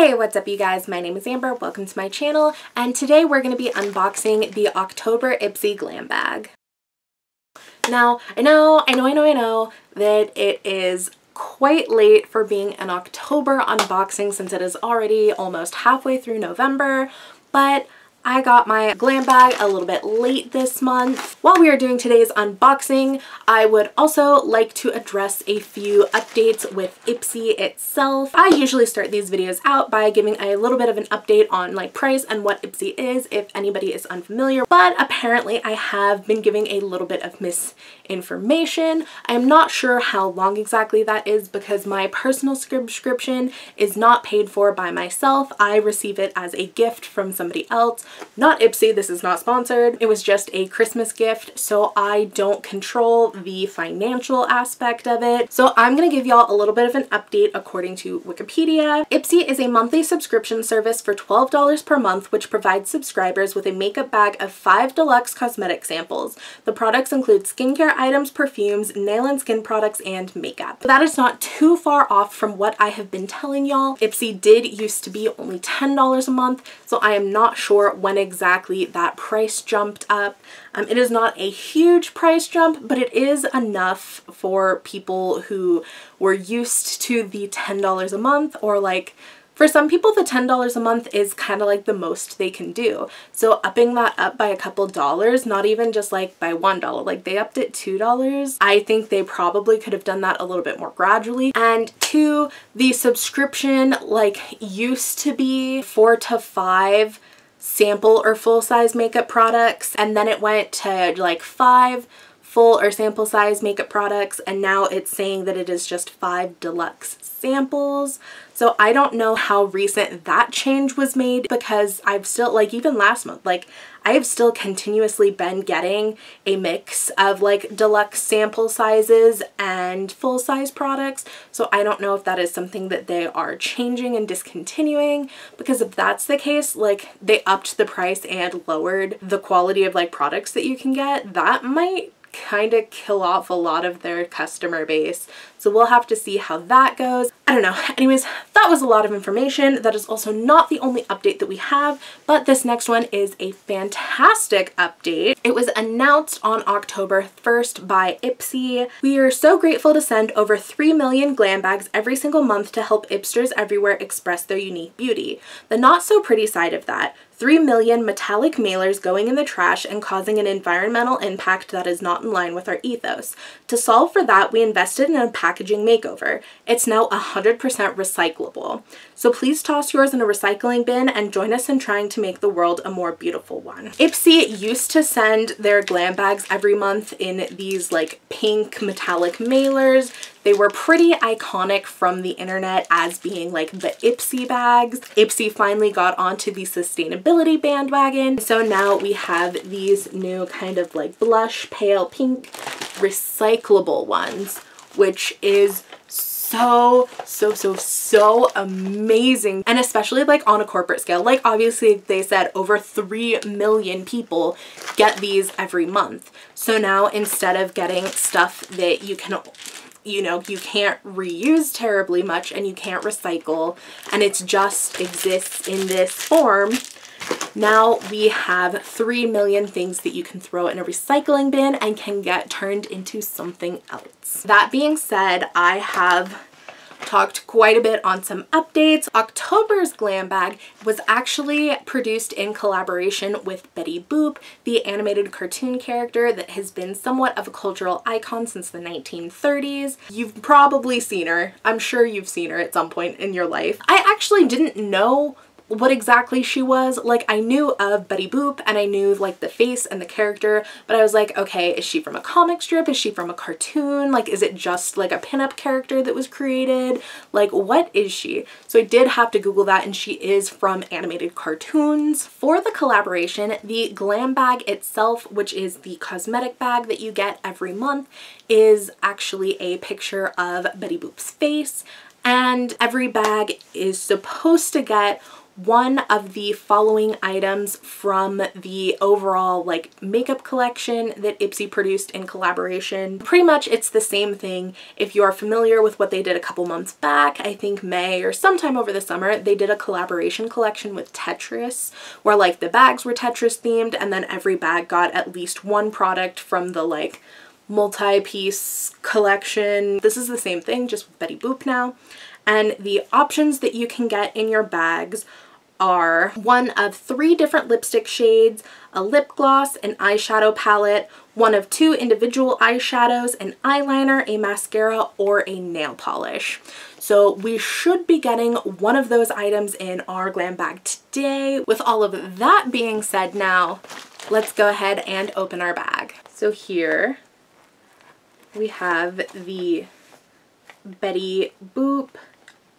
Hey, what's up you guys? My name is Amber, welcome to my channel, and today we're going to be unboxing the October Ipsy Glam Bag. Now, I know, I know, I know, I know that it is quite late for being an October unboxing since it is already almost halfway through November, but I got my glam bag a little bit late this month. While we are doing today's unboxing, I would also like to address a few updates with Ipsy itself. I usually start these videos out by giving a little bit of an update on like price and what Ipsy is if anybody is unfamiliar, but apparently I have been giving a little bit of misinformation. I'm not sure how long exactly that is because my personal subscription is not paid for by myself. I receive it as a gift from somebody else not Ipsy, this is not sponsored. It was just a Christmas gift, so I don't control the financial aspect of it. So I'm gonna give y'all a little bit of an update according to Wikipedia. Ipsy is a monthly subscription service for $12 per month, which provides subscribers with a makeup bag of five deluxe cosmetic samples. The products include skincare items, perfumes, nail and skin products, and makeup. But that is not too far off from what I have been telling y'all. Ipsy did used to be only $10 a month, so I am not sure when exactly that price jumped up. Um, it is not a huge price jump, but it is enough for people who were used to the $10 a month or like for some people, the $10 a month is kind of like the most they can do. So upping that up by a couple dollars, not even just like by $1, like they upped it $2. I think they probably could have done that a little bit more gradually. And two, the subscription like used to be four to five sample or full size makeup products and then it went to like five full or sample size makeup products and now it's saying that it is just five deluxe samples. So I don't know how recent that change was made because I've still like even last month like I have still continuously been getting a mix of like deluxe sample sizes and full size products. So I don't know if that is something that they are changing and discontinuing because if that's the case, like they upped the price and lowered the quality of like products that you can get, that might kind of kill off a lot of their customer base. So we'll have to see how that goes. I don't know. Anyways, that was a lot of information. That is also not the only update that we have, but this next one is a fantastic update. It was announced on October 1st by Ipsy. We are so grateful to send over 3 million glam bags every single month to help Ipsters everywhere express their unique beauty. The not so pretty side of that, 3 million metallic mailers going in the trash and causing an environmental impact that is not in line with our ethos. To solve for that, we invested in a packaging makeover. It's now 100% recyclable. So please toss yours in a recycling bin and join us in trying to make the world a more beautiful one. Ipsy used to send their glam bags every month in these like pink metallic mailers. They were pretty iconic from the internet as being like the Ipsy bags. Ipsy finally got onto the sustainability bandwagon. So now we have these new kind of like blush pale pink recyclable ones, which is so, so, so, so amazing. And especially like on a corporate scale, like obviously they said over 3 million people get these every month. So now instead of getting stuff that you can you know, you can't reuse terribly much and you can't recycle and it just exists in this form. Now we have 3 million things that you can throw in a recycling bin and can get turned into something else. That being said, I have talked quite a bit on some updates. October's glam bag was actually produced in collaboration with Betty Boop, the animated cartoon character that has been somewhat of a cultural icon since the 1930s. You've probably seen her. I'm sure you've seen her at some point in your life. I actually didn't know what exactly she was. Like I knew of Betty Boop and I knew like the face and the character, but I was like, okay, is she from a comic strip? Is she from a cartoon? Like, is it just like a pinup character that was created? Like, what is she? So I did have to Google that and she is from animated cartoons. For the collaboration, the glam bag itself, which is the cosmetic bag that you get every month, is actually a picture of Betty Boop's face and every bag is supposed to get one of the following items from the overall like makeup collection that Ipsy produced in collaboration. Pretty much it's the same thing. If you are familiar with what they did a couple months back, I think May or sometime over the summer, they did a collaboration collection with Tetris where like the bags were Tetris themed and then every bag got at least one product from the like multi-piece collection. This is the same thing, just with Betty Boop now. And the options that you can get in your bags are one of three different lipstick shades, a lip gloss, an eyeshadow palette, one of two individual eyeshadows, an eyeliner, a mascara, or a nail polish. So we should be getting one of those items in our glam bag today. With all of that being said now, let's go ahead and open our bag. So here we have the Betty Boop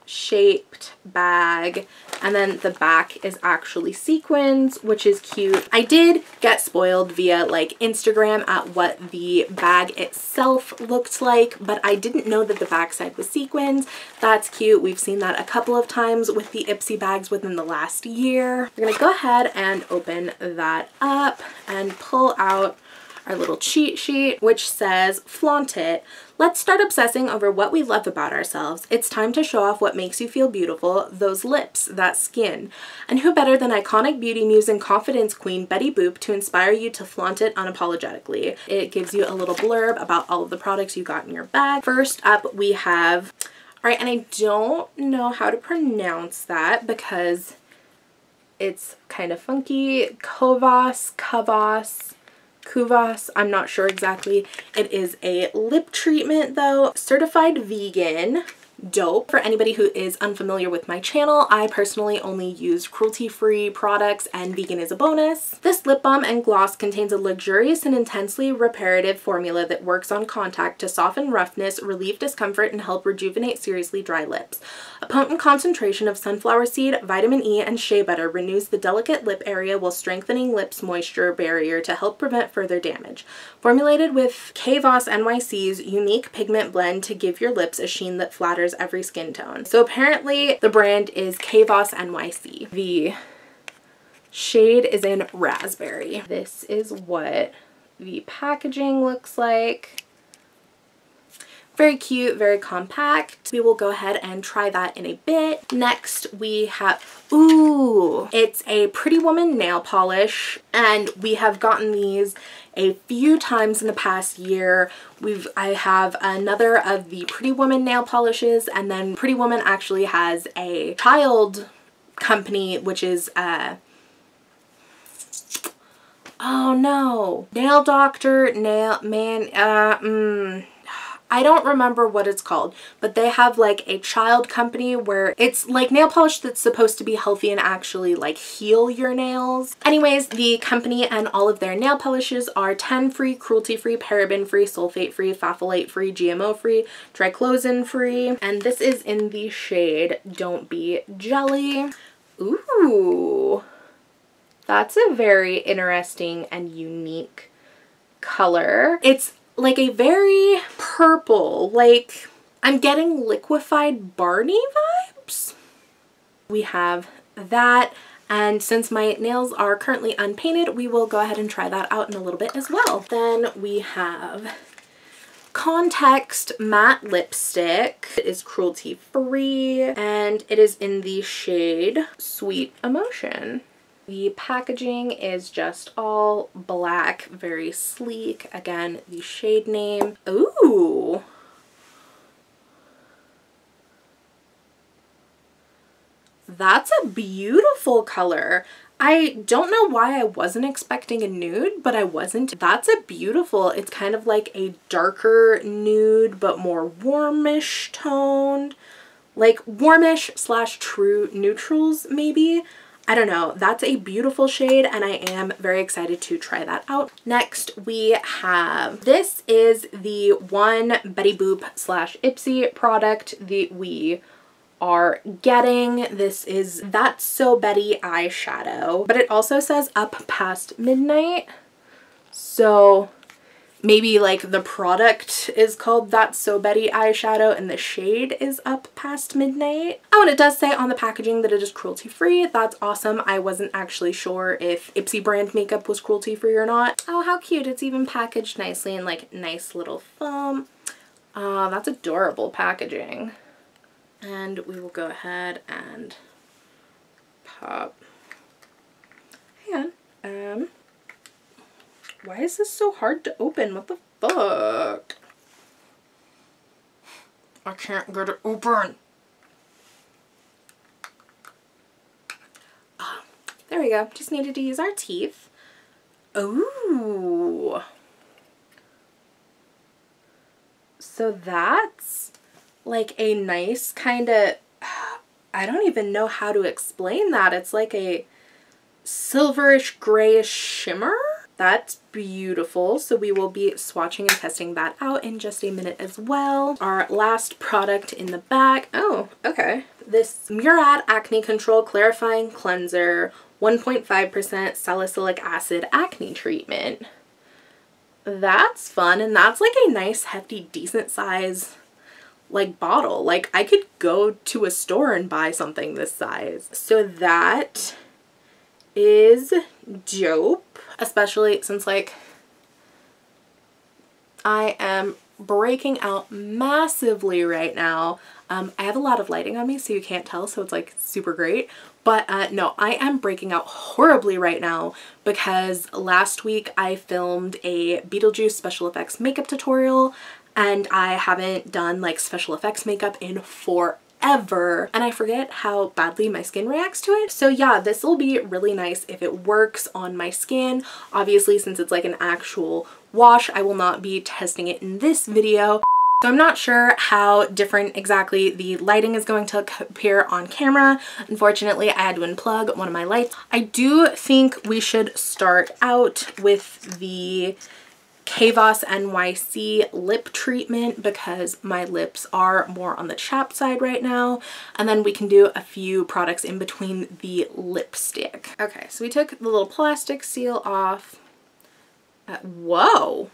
shaped bag and then the back is actually sequins which is cute. I did get spoiled via like Instagram at what the bag itself looked like but I didn't know that the backside was sequins. That's cute. We've seen that a couple of times with the Ipsy bags within the last year. We're gonna go ahead and open that up and pull out our little cheat sheet, which says, flaunt it. Let's start obsessing over what we love about ourselves. It's time to show off what makes you feel beautiful, those lips, that skin. And who better than iconic beauty muse and confidence queen Betty Boop to inspire you to flaunt it unapologetically. It gives you a little blurb about all of the products you got in your bag. First up, we have, all right, and I don't know how to pronounce that because it's kind of funky. Kovas, Kavas, Kuvas. I'm not sure exactly. It is a lip treatment though. Certified vegan dope. For anybody who is unfamiliar with my channel, I personally only use cruelty-free products and vegan is a bonus. This lip balm and gloss contains a luxurious and intensely reparative formula that works on contact to soften roughness, relieve discomfort, and help rejuvenate seriously dry lips. A potent concentration of sunflower seed, vitamin E, and shea butter renews the delicate lip area while strengthening lips moisture barrier to help prevent further damage. Formulated with K-Voss NYC's unique pigment blend to give your lips a sheen that flatters every skin tone. So apparently the brand is K-Voss NYC. The shade is in Raspberry. This is what the packaging looks like. Very cute, very compact. We will go ahead and try that in a bit. Next we have, ooh, it's a Pretty Woman nail polish and we have gotten these a few times in the past year. We've I have another of the Pretty Woman nail polishes and then Pretty Woman actually has a child company which is uh oh no nail doctor nail man uh mm, I don't remember what it's called, but they have like a child company where it's like nail polish that's supposed to be healthy and actually like heal your nails. Anyways, the company and all of their nail polishes are 10 free, cruelty free, paraben free, sulfate free, phthalate free, GMO free, triclosan free, and this is in the shade Don't Be Jelly. Ooh, that's a very interesting and unique color. It's like a very purple, like I'm getting liquefied Barney vibes. We have that and since my nails are currently unpainted, we will go ahead and try that out in a little bit as well. Then we have Context Matte Lipstick. It is cruelty free and it is in the shade Sweet Emotion. The packaging is just all black, very sleek. Again, the shade name. Ooh. That's a beautiful color. I don't know why I wasn't expecting a nude, but I wasn't. That's a beautiful, it's kind of like a darker nude, but more warmish toned. Like warmish slash true neutrals, maybe. I don't know. That's a beautiful shade and I am very excited to try that out. Next we have, this is the one Betty Boop slash Ipsy product that we are getting. This is That's So Betty eyeshadow, but it also says up past midnight. So maybe like the product is called That's So Betty eyeshadow and the shade is up past midnight. Oh, and it does say on the packaging that it is cruelty free. That's awesome. I wasn't actually sure if Ipsy brand makeup was cruelty free or not. Oh, how cute. It's even packaged nicely in like nice little foam. Uh, that's adorable packaging. And we will go ahead and pop. Hang on. Um, why is this so hard to open? What the fuck? I can't get it open. Oh, there we go. Just needed to use our teeth. Ooh. So that's like a nice kind of, I don't even know how to explain that. It's like a silverish grayish shimmer. That's beautiful. So we will be swatching and testing that out in just a minute as well. Our last product in the bag. Oh, okay. This Murad Acne Control Clarifying Cleanser 1.5% salicylic acid acne treatment. That's fun and that's like a nice hefty decent size like bottle. Like I could go to a store and buy something this size. So that is dope, especially since like I am breaking out massively right now. Um, I have a lot of lighting on me so you can't tell so it's like super great but uh, no I am breaking out horribly right now because last week I filmed a Beetlejuice special effects makeup tutorial and I haven't done like special effects makeup in forever and I forget how badly my skin reacts to it. So yeah, this will be really nice if it works on my skin. Obviously, since it's like an actual wash, I will not be testing it in this video. So I'm not sure how different exactly the lighting is going to appear on camera. Unfortunately, I had to unplug one of my lights. I do think we should start out with the Kavos NYC lip treatment because my lips are more on the chapped side right now. And then we can do a few products in between the lipstick. Okay, so we took the little plastic seal off. Uh, whoa.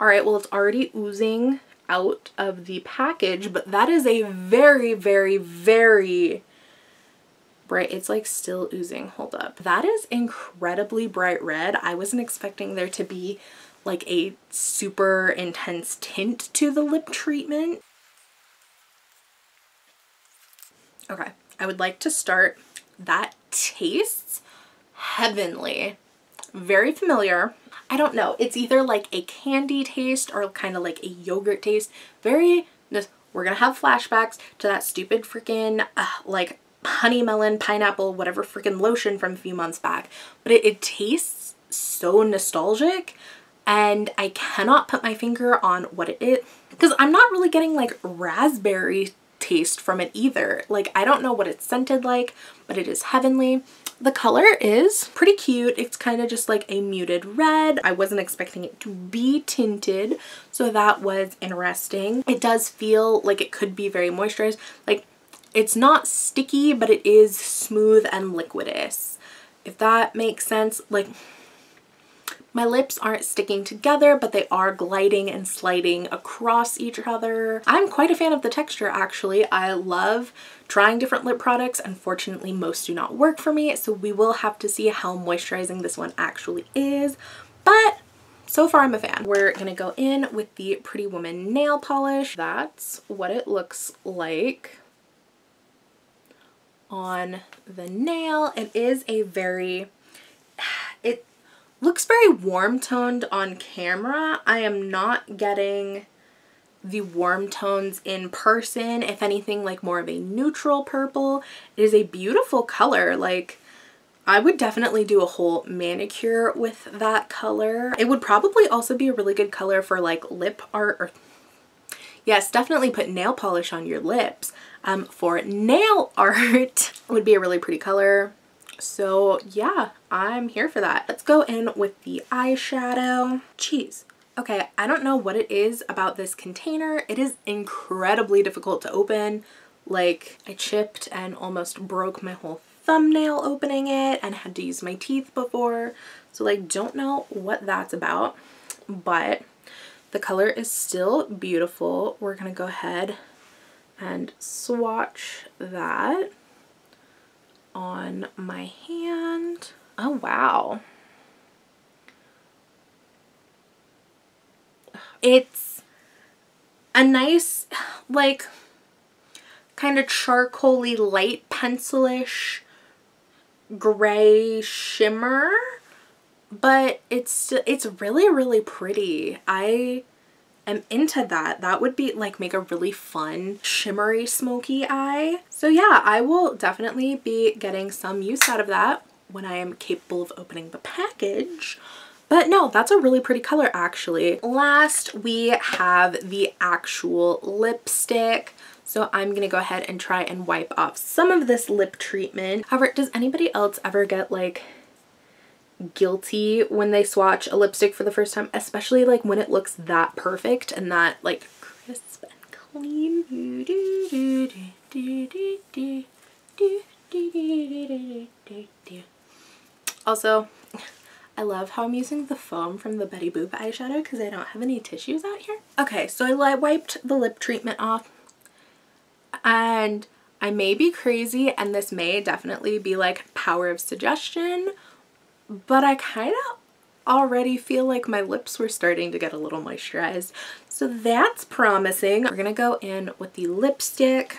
All right, well, it's already oozing out of the package, but that is a very, very, very bright. It's like still oozing. Hold up. That is incredibly bright red. I wasn't expecting there to be like a super intense tint to the lip treatment. Okay, I would like to start. That tastes heavenly. Very familiar. I don't know. It's either like a candy taste or kind of like a yogurt taste. Very, we're gonna have flashbacks to that stupid freaking uh, like honey melon, pineapple, whatever freaking lotion from a few months back. But it, it tastes so nostalgic and I cannot put my finger on what it is because I'm not really getting like raspberry taste from it either. Like I don't know what it's scented like, but it is heavenly. The color is pretty cute. It's kind of just like a muted red. I wasn't expecting it to be tinted, so that was interesting. It does feel like it could be very moisturized. Like it's not sticky, but it is smooth and liquidous. If that makes sense, like my lips aren't sticking together, but they are gliding and sliding across each other. I'm quite a fan of the texture, actually. I love trying different lip products. Unfortunately, most do not work for me, so we will have to see how moisturizing this one actually is. But so far I'm a fan. We're gonna go in with the Pretty Woman nail polish. That's what it looks like on the nail. It is a very, it looks very warm toned on camera. I am not getting the warm tones in person. If anything, like more of a neutral purple. It is a beautiful color. Like, I would definitely do a whole manicure with that color. It would probably also be a really good color for like lip art or yes, definitely put nail polish on your lips. Um, for nail art would be a really pretty color. So yeah, I'm here for that. Let's go in with the eyeshadow. Jeez. Okay, I don't know what it is about this container. It is incredibly difficult to open. Like, I chipped and almost broke my whole thumbnail opening it and had to use my teeth before. So like, don't know what that's about. but the color is still beautiful. We're to go ahead and swatch that on my hand. Oh, wow. It's a nice, like, kind of charcoaly light pencilish gray shimmer but it's it's really really pretty i am into that that would be like make a really fun shimmery smoky eye so yeah i will definitely be getting some use out of that when i am capable of opening the package but no, that's a really pretty color actually. Last, we have the actual lipstick. So I'm to go ahead and try and wipe off some of this lip treatment. However, does anybody else ever get like guilty when they swatch a lipstick for the first time, especially like when it looks that perfect and that like crisp and clean. Also, I love how I'm using the foam from the Betty Boop eyeshadow because I don't have any tissues out here. Okay, so I wiped the lip treatment off and I may be crazy and this may definitely be like power of suggestion, but I kind of already feel like my lips were starting to get a little moisturized. So that's promising. We're gonna go in with the lipstick.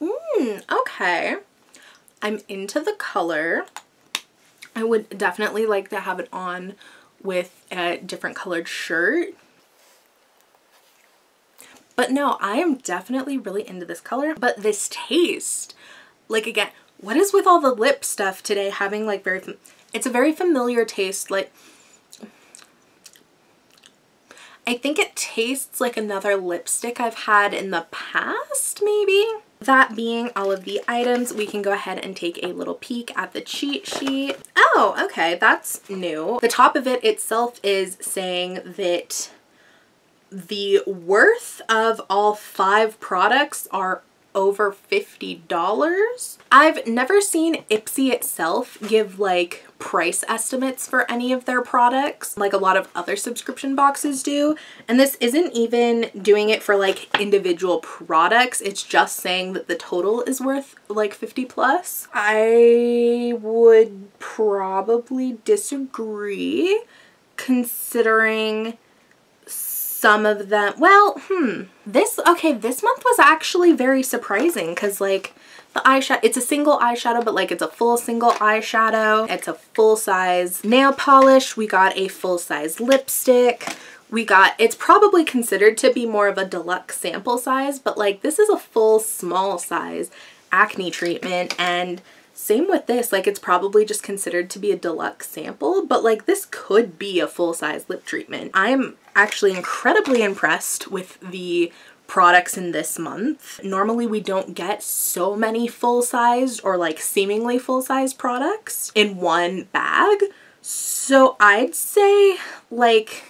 Mmm, okay. I'm into the color. I would definitely like to have it on with a different colored shirt. But no, I am definitely really into this color. But this taste, like again, what is with all the lip stuff today having like very, it's a very familiar taste. Like, I think it tastes like another lipstick I've had in the past, maybe? That being all of the items, we can go ahead and take a little peek at the cheat sheet. Oh, okay, that's new. The top of it itself is saying that the worth of all five products are over $50. I've never seen Ipsy itself give like price estimates for any of their products like a lot of other subscription boxes do and this isn't even doing it for like individual products it's just saying that the total is worth like 50 plus. I would probably disagree considering some of them well hmm this okay this month was actually very surprising because like the eyeshadow it's a single eyeshadow but like it's a full single eyeshadow. It's a full size nail polish. We got a full size lipstick. We got it's probably considered to be more of a deluxe sample size but like this is a full small size acne treatment and same with this, like it's probably just considered to be a deluxe sample, but like this could be a full-size lip treatment. I'm actually incredibly impressed with the products in this month. Normally we don't get so many full-sized or like seemingly full-sized products in one bag. So I'd say like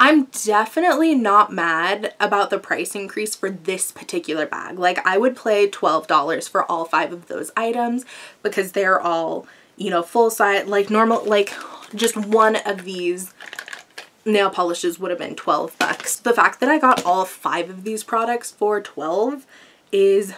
I'm definitely not mad about the price increase for this particular bag. Like I would play $12 for all five of those items because they're all, you know, full size, like normal, like just one of these nail polishes would have been 12 bucks. The fact that I got all five of these products for 12 is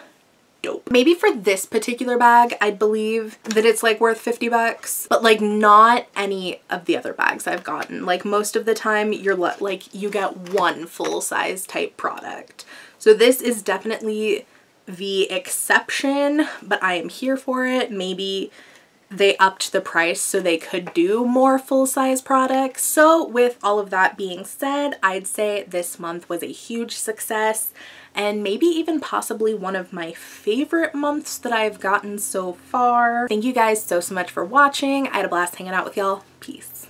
dope. Maybe for this particular bag, I believe that it's like worth 50 bucks, but like not any of the other bags I've gotten. Like most of the time you're like, you get one full size type product. So this is definitely the exception, but I am here for it. Maybe they upped the price so they could do more full-size products. So with all of that being said, I'd say this month was a huge success and maybe even possibly one of my favorite months that I've gotten so far. Thank you guys so, so much for watching. I had a blast hanging out with y'all. Peace.